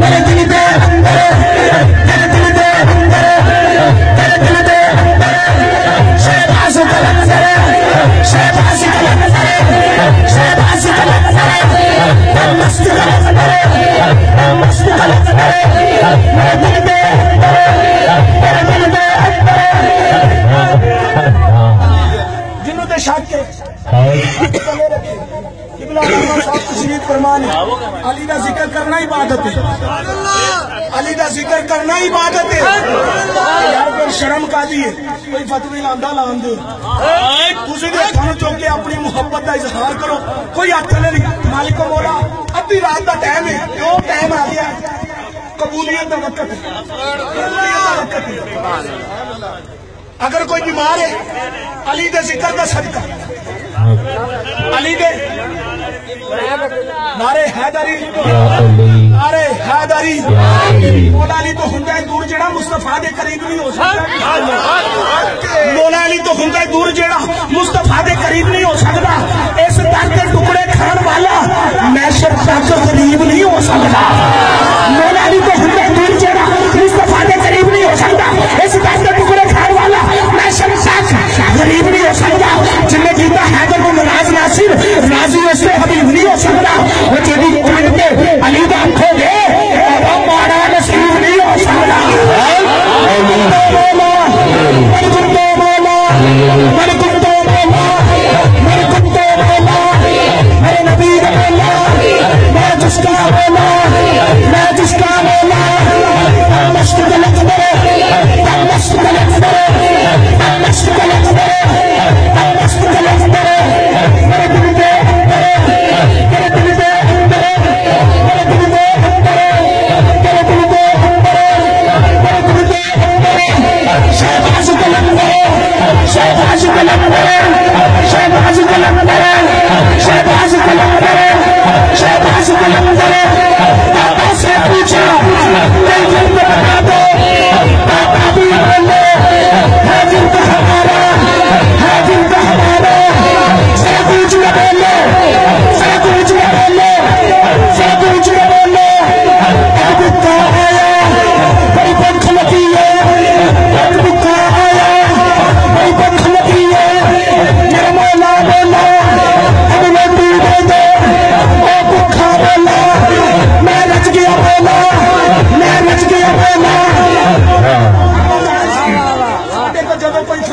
मेरे दिल दे अंदर फरमान अली का ज़िक्र करना ही इबादत है। अली का ज़िक्र करना ही इबादत है। यार फिर शर्म कादी है? कोई फतवे लांदा लान दो। तुझे हथों चुक के अपनी मुहब्बत का इजहार करो। कोई हथ नहीं मालिक को बोला अद्धी रात का टाइम है। क्यों? टाइम आ गया कबूलियत का वक्त अगर कोई बीमार है अली के ज़िक्र का सदका। अली के नारे हैदरी। नारे हैदरी। मोलाली तो होंगे है दूर जेड़ा मुस्तफ़ा दे करीब नहीं हो सकता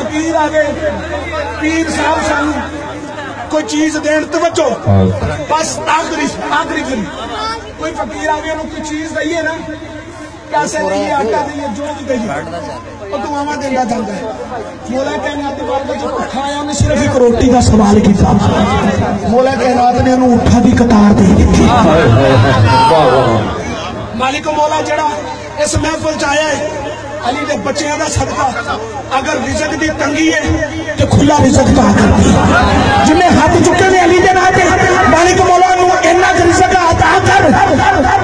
ਜਦੋਂ ਕੋਈ ਫਕੀਰ ਆਵੇ ਪੀਰ ਸਾਹਿਬ ਸਾਨੂੰ ਕੋਈ ਚੀਜ਼ ਦੇਣ ਤਵੱਜੋ ਬਸ ਆਖਰੀ ਆਖਰੀ ਕਰੀ ਕੋਈ ਫਕੀਰ ਆਵੇ ਉਹਨੂੰ ਕੋਈ ਚੀਜ਼ ਦਈਏ ਨਾ ਪੈਸੇ ਦਈਏ ਆਟਾ ਦਈਏ ਜੋ ਵੀ ਦਈਏ ਉਹ ਦੁਆਵਾਂ ਦਿੰਦਾ ਜਾਂਦਾ ਹੈ ਮੌਲਾ ਕਾਇਨਾਤ ਦੇ ਬਾਰੇ ਵਿੱਚ ਭੁੱਖਾ ਆਇਆ ਉਹਨੇ ਸਿਰਫ ਇੱਕ ਰੋਟੀ ਦਾ ਸਵਾਲ ਕੀਤਾ ਮੌਲਾ ਕਾਇਨਾਤ ਨੇ ਉਹਨੂੰ ਊਠਾਂ ਦੀ ਕਤਾਰ ਦੇ ਦਿੱਤੀ ਮਾਲਿਕ ਮੌਲਾ ਜਿਹੜਾ ਇਸ ਮਹਿਫਲ ਚ ਆਇਆ ਹੈ अली के बच्चों का सदका। अगर रिजक की तंगी है तो खुला रिजक कहा करती है। जिन्हें हाथ चुके ने अली के नाते, मालिक मौला इन्ना रिजक आता कर।